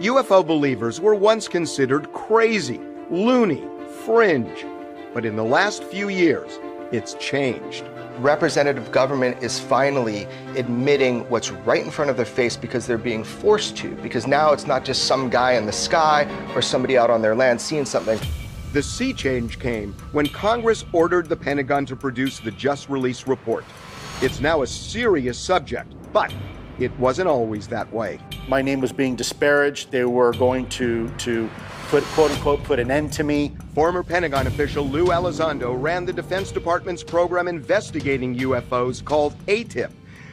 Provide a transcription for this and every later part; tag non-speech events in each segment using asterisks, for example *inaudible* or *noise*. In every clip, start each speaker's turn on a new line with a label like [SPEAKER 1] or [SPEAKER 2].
[SPEAKER 1] UFO believers were once considered crazy, loony, fringe. But in the last few years, it's changed.
[SPEAKER 2] Representative government is finally admitting what's right in front of their face because they're being forced to. Because now it's not just some guy in the sky or somebody out on their land seeing something.
[SPEAKER 1] The sea change came when Congress ordered the Pentagon to produce the just released report. It's now a serious subject, but it wasn't always that way.
[SPEAKER 3] My name was being disparaged. They were going to, to put, quote unquote, put an end to me.
[SPEAKER 1] Former Pentagon official Lou Elizondo ran the Defense Department's program investigating UFOs called ATIP.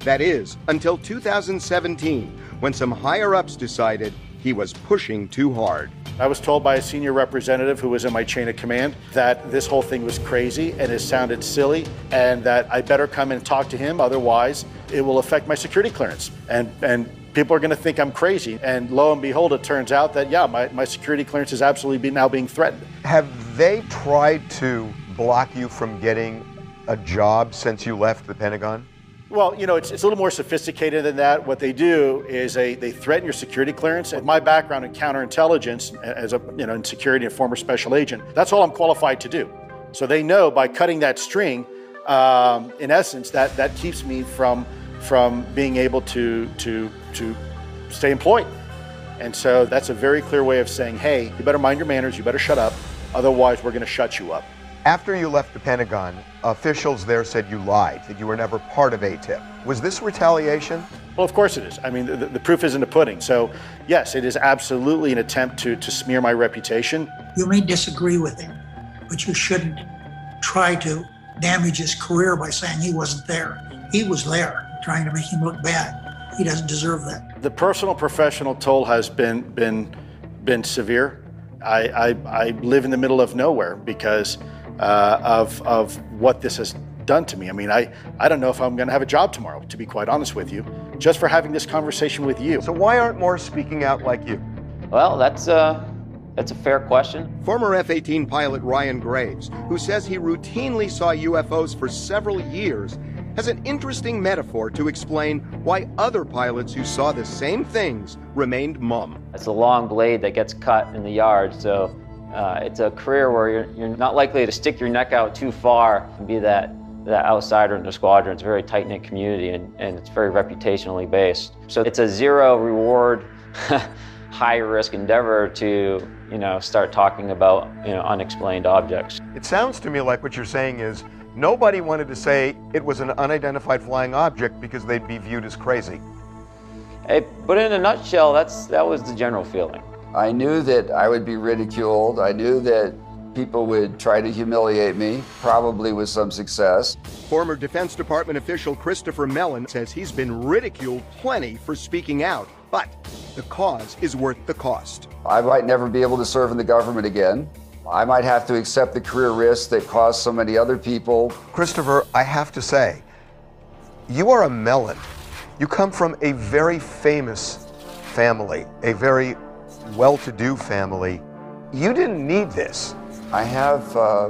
[SPEAKER 1] That is, until 2017, when some higher ups decided he was pushing too hard.
[SPEAKER 3] I was told by a senior representative who was in my chain of command that this whole thing was crazy and it sounded silly and that I better come and talk to him, otherwise it will affect my security clearance. And, and people are going to think I'm crazy. And lo and behold, it turns out that, yeah, my, my security clearance is absolutely be, now being threatened.
[SPEAKER 4] Have they tried to block you from getting a job since you left the Pentagon?
[SPEAKER 3] Well, you know, it's, it's a little more sophisticated than that. What they do is they, they threaten your security clearance. With my background in counterintelligence as a, you know, in security and former special agent, that's all I'm qualified to do. So they know by cutting that string, um, in essence, that, that keeps me from, from being able to, to, to stay employed. And so that's a very clear way of saying, hey, you better mind your manners, you better shut up, otherwise we're going to shut you up.
[SPEAKER 4] After you left the Pentagon, officials there said you lied, that you were never part of ATIP. Was this retaliation?
[SPEAKER 3] Well, of course it is. I mean, the, the, proof is in the pudding. So, yes, it is absolutely an attempt to, to smear my reputation.
[SPEAKER 5] You may disagree with him, but you shouldn't try to damage his career by saying he wasn't there. He was there, trying to make him look bad. He doesn't deserve that.
[SPEAKER 3] The personal professional toll has been been been severe. I, I, I live in the middle of nowhere because uh, of, of what this has done to me. I mean, I, I don't know if I'm going to have a job tomorrow, to be quite honest with you, just for having this conversation with you.
[SPEAKER 4] So why aren't more speaking out like you?
[SPEAKER 6] Well, that's, uh, that's a fair question.
[SPEAKER 1] Former F 18 pilot Ryan Graves, who says he routinely saw UFOs for several years, has an interesting metaphor to explain why other pilots who saw the same things remained mum.
[SPEAKER 6] It's a long blade that gets cut in the yard, so uh, it's a career where you're, you're not likely to stick your neck out too far and be that, that outsider in the squadron. It's a very tight knit community and, and it's very reputationally based. So it's a zero reward, *laughs* high risk endeavor to you know, start talking about you know, unexplained objects.
[SPEAKER 4] It sounds to me like what you're saying is nobody wanted to say it was an unidentified flying object because they'd be viewed as crazy.
[SPEAKER 6] Hey, but in a nutshell, that's, that was the general feeling.
[SPEAKER 7] I knew that I would be ridiculed. I knew that people would try to humiliate me, probably with some success.
[SPEAKER 1] Former Defense Department official Christopher Mellon says he's been ridiculed plenty for speaking out, but the cause is worth the cost.
[SPEAKER 7] I might never be able to serve in the government again. I might have to accept the career risks that caused so many other people.
[SPEAKER 4] Christopher, I have to say, you are a Mellon. You come from a very famous family, a very well to do family. You didn't need this.
[SPEAKER 7] I have uh,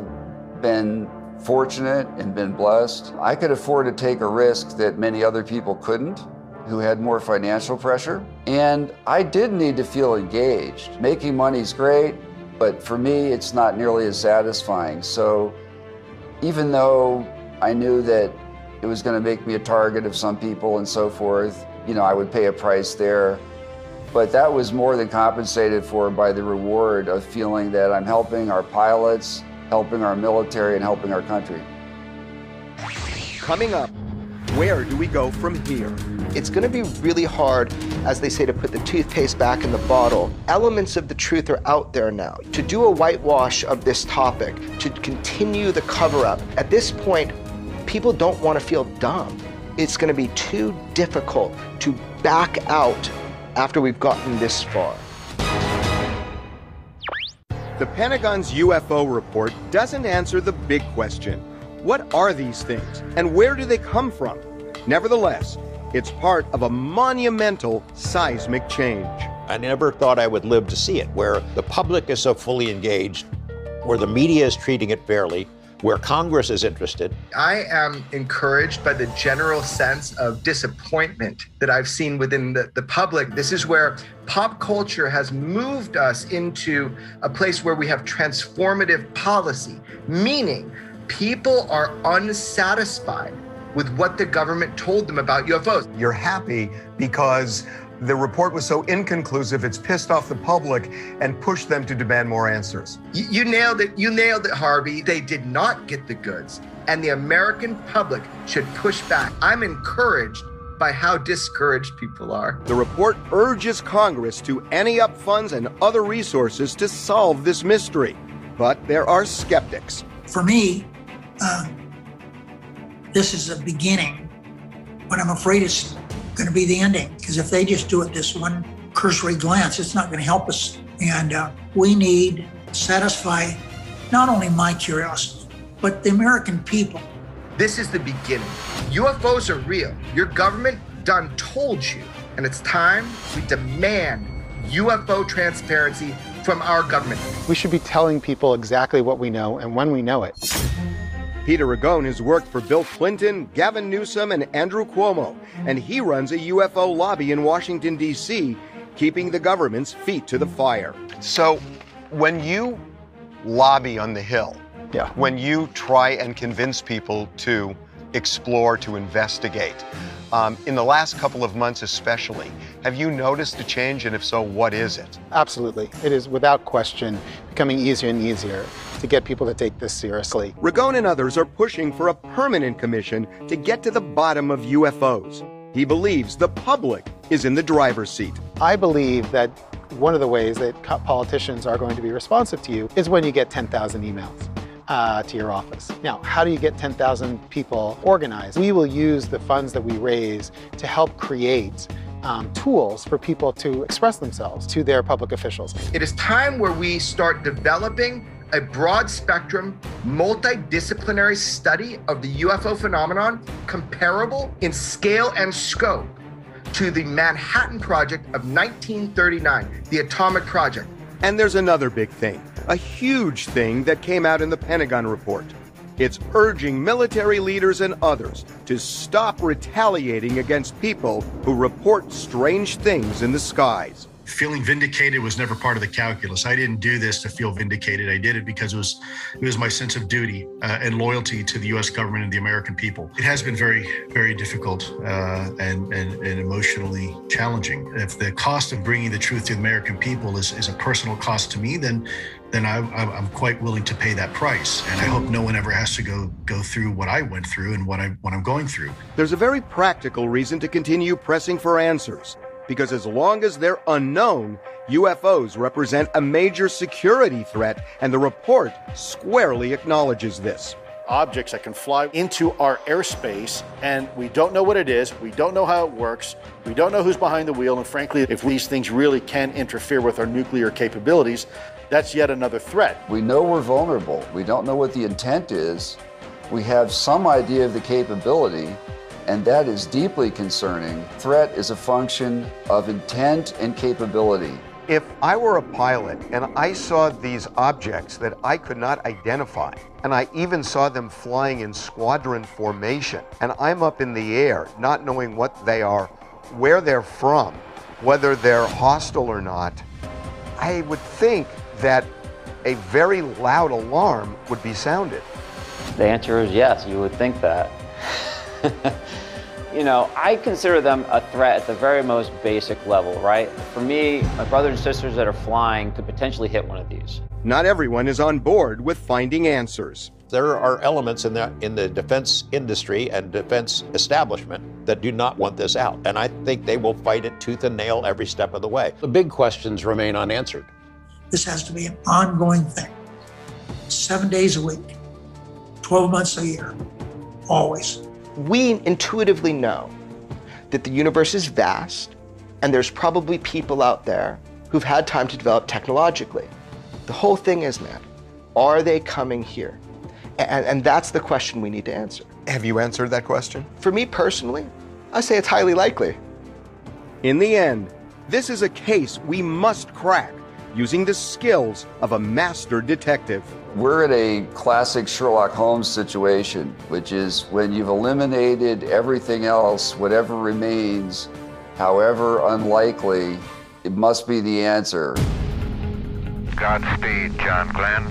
[SPEAKER 7] been fortunate and been blessed. I could afford to take a risk that many other people couldn't who had more financial pressure. And I did need to feel engaged. Making money is great, but for me, it's not nearly as satisfying. So even though I knew that it was going to make me a target of some people and so forth, you know, I would pay a price there. But that was more than compensated for by the reward of feeling that I'm helping our pilots, helping our military, and helping our country.
[SPEAKER 1] Coming up, where do we go from here?
[SPEAKER 2] It's going to be really hard, as they say, to put the toothpaste back in the bottle. Elements of the truth are out there now. To do a whitewash of this topic, to continue the cover up, at this point, people don't want to feel dumb. It's going to be too difficult to back out after we've gotten this far.
[SPEAKER 1] The Pentagon's UFO report doesn't answer the big question what are these things and where do they come from? Nevertheless, it's part of a monumental seismic change.
[SPEAKER 8] I never thought I would live to see it, where the public is so fully engaged, where the media is treating it fairly, where Congress is interested.
[SPEAKER 2] I am encouraged by the general sense of disappointment that I've seen within the, the public. This is where pop culture has moved us into a place where we have transformative policy, meaning people are unsatisfied with what the government told them about UFOs.
[SPEAKER 4] You're happy because the report was so inconclusive, it's pissed off the public and pushed them to demand more answers.
[SPEAKER 2] You, you nailed it. You nailed it, Harvey. They did not get the goods, and the American public should push back. I'm encouraged by how discouraged people are.
[SPEAKER 1] The report urges Congress to ante up funds and other resources to solve this mystery. But there are skeptics.
[SPEAKER 5] For me, uh, this is a beginning, but I'm afraid it's going to be the ending because if they just do it this one cursory glance, it's not going to help us. And uh, we need to satisfy not only my curiosity, but the American people.
[SPEAKER 2] This is the beginning. UFOs are real. Your government done told you. And it's time we demand UFO transparency from our government.
[SPEAKER 9] We should be telling people exactly what we know and when we know it.
[SPEAKER 1] Peter Ragone has worked for Bill Clinton, Gavin Newsom, and Andrew Cuomo, and he runs a UFO lobby in Washington, D.C., keeping the government's feet to the fire.
[SPEAKER 4] So, when you lobby on the Hill,
[SPEAKER 9] Yeah.
[SPEAKER 4] when you try and convince people to explore, to investigate, um, in the last couple of months especially, have you noticed a change? And if so, what is it?
[SPEAKER 9] Absolutely. It is without question becoming easier and easier to get people to take this seriously.
[SPEAKER 1] Ragone and others are pushing for a permanent commission to get to the bottom of UFOs. He believes the public is in the driver's seat.
[SPEAKER 9] I believe that one of the ways that politicians are going to be responsive to you is when you get 10,000 emails. Uh, to your office. Now, how do you get 10,000 people organized? We will use the funds that we raise to help create um, tools for people to express themselves to their public officials.
[SPEAKER 2] It is time where we start developing a broad spectrum, multidisciplinary study of the UFO phenomenon comparable in scale and scope to the Manhattan Project of 1939, the Atomic Project.
[SPEAKER 1] And there's another big thing, a huge thing that came out in the Pentagon report. It's urging military leaders and others to stop retaliating against people who report strange things in the skies.
[SPEAKER 3] Feeling vindicated was never part of the calculus. I didn't do this to feel vindicated. I did it because it was it was my sense of duty uh, and loyalty to the U.S. government and the American people. It has been very very difficult uh, and, and and emotionally challenging. If the cost of bringing the truth to the American people is, is a personal cost to me, then then I, I'm quite willing to pay that price. And I hope no one ever has to go go through what I went through and what I what I'm going through.
[SPEAKER 1] There's a very practical reason to continue pressing for answers. Because as long as they're unknown, UFOs represent a major security threat, and the report squarely acknowledges this.
[SPEAKER 3] objects that can fly into our airspace and we don't know what it is, we don't know how it works, we don't know who's behind the wheel, and frankly, if these things really can interfere with our nuclear capabilities, that's yet another threat.
[SPEAKER 7] We know we're vulnerable. We don't know what the intent is. We have some idea of the capability, and that is deeply concerning. Threat is a function of intent and capability.
[SPEAKER 4] If I were a pilot and I saw these objects that I could not identify, and I even saw them flying in squadron formation, and I'm up in the air not knowing what they are, where they're from, whether they're hostile or not, I would think that a very loud alarm would be sounded.
[SPEAKER 6] The answer is yes, you would think that. *laughs* you know, I consider them a threat at the very most basic level, right? For me, my brothers and sisters that are flying could potentially hit one of these.
[SPEAKER 1] Not everyone is on board with finding answers.
[SPEAKER 8] There are elements in the in the defense industry and defense establishment that do not want this out, and I think they will fight it tooth and nail every step of the way. The big questions remain unanswered.
[SPEAKER 5] This has to be an ongoing thing. Seven days a week, 12 months a year, always.
[SPEAKER 2] We intuitively know that the universe is vast and there's probably people out there who've had time to develop technologically. The whole thing is, man, are they coming here? And, and that's the question we need to answer.
[SPEAKER 4] Have you answered that question?
[SPEAKER 2] For me personally, I say it's highly likely.
[SPEAKER 1] In the end, this is a case we must crack using the skills of a master detective.
[SPEAKER 7] We're at a classic Sherlock Holmes situation, which is when you've eliminated everything else, whatever remains, however unlikely, it must be the answer.
[SPEAKER 10] Godspeed, John Glenn.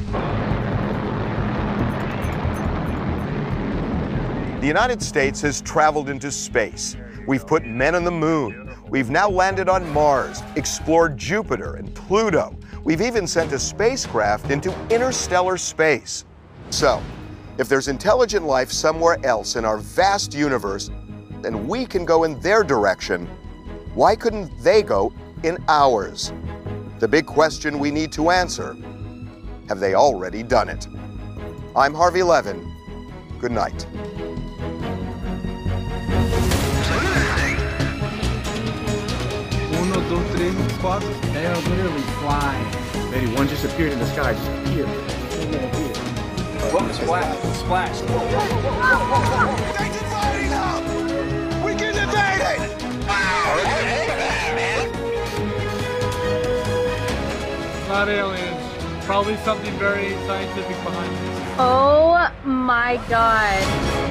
[SPEAKER 1] The United States has traveled into space. We've put men on the moon. We've now landed on Mars, explored Jupiter and Pluto. We've even sent a spacecraft into interstellar space. So, if there's intelligent life somewhere else in our vast universe, and we can go in their direction, why couldn't they go in ours? The big question we need to answer have they already done it? I'm Harvey Levin. Good night.
[SPEAKER 11] Uno, dos, tres, cuatro. They are literally flying. Maybe one just appeared in the sky, just appeared. Whoa, splash, splash.
[SPEAKER 10] They dividing up! We can evade it!
[SPEAKER 11] Not aliens. Probably something very scientific behind this.
[SPEAKER 12] Oh.
[SPEAKER 10] My God!